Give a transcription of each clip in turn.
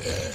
Yeah.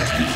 Like